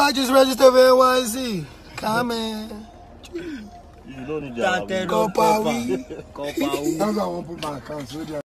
I just register for NYSC. Come in. You don't need that. Go Paris. Kọ́pà ó. I'm gonna put my account.